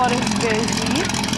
Orange Verde.